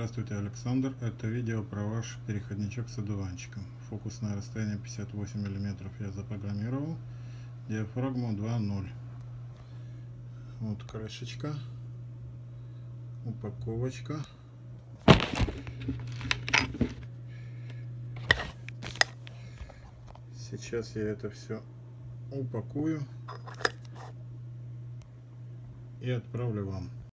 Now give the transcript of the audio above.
Здравствуйте, Александр. Это видео про ваш переходничок с одуванчиком. Фокусное расстояние 58 мм я запрограммировал. Диафрагму 2.0. Вот крышечка. Упаковочка. Сейчас я это все упакую и отправлю вам.